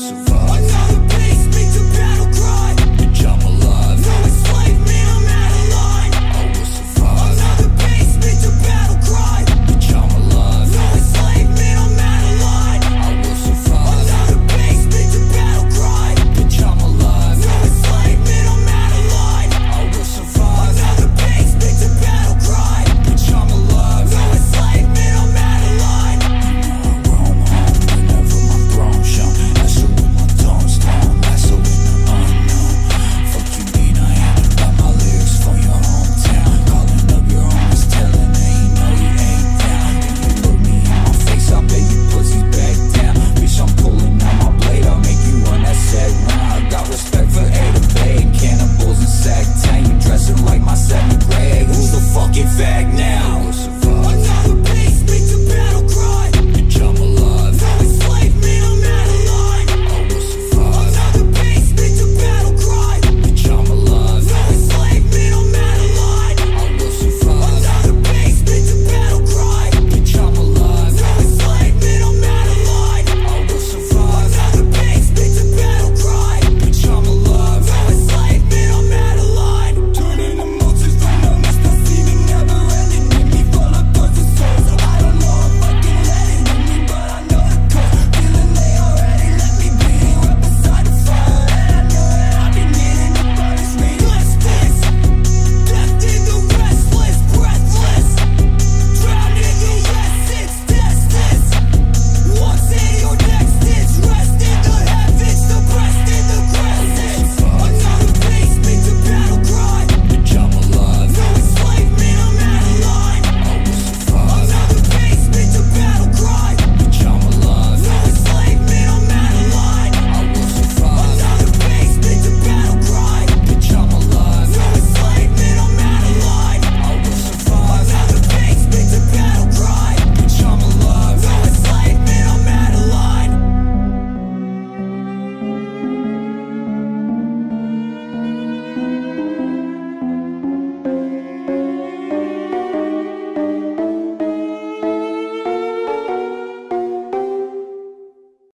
so